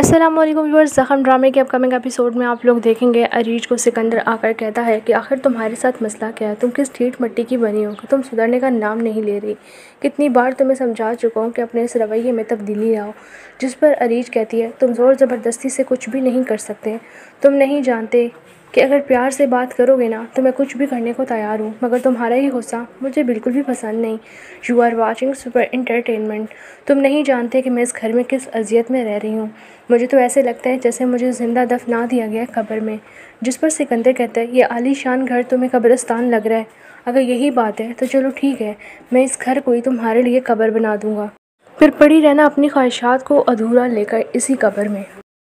Aslam viewers जख़म ड्रामे के upcoming episode में आप लोग देखेंगे अरीज को सिकंदर आकर कहता है कि आखिर तुम्हारे साथ मसला क्या है? तुम किस ठीठ मट्टी की बनी हो? कि तुम सुधरने का नाम नहीं ले रही। कितनी बार तुम्हें समझा चुका हूँ कि अपने इस रवैये में तब्दीली आओ जिस पर अरीज कहती है, तुम ज़ोर ज़बरदस्ती से कुछ भी नहीं कर सकते। तुम नहीं जानते कि अगर प्यार से बात करोगे ना तो मैं कुछ भी करने को तैयार हूँ, मगर तुम्हारा ये गुस्सा मुझे बिल्कुल भी पसंद नहीं। You are watching super entertainment तुम नहीं जानते कि मैं इस घर में किस अजियत में रह रही हूँ। मुझे तो ऐसे लगता है जैसे मुझे ज़िंदा दफना दिया गया कब्र में, जिस पर सिकंदर कहता है, ये आलीशान घर तुम्हें कब्रस्तान लग रहा है। अगर यही बात है तो चलो ठीक है, मैं इस घर को ही तुम्हारे लिए कब्र बना दूँगा। फिर पड़ी रहना अपनी ख्वाहिशात को अधूरा लेकर इसी कब्र में।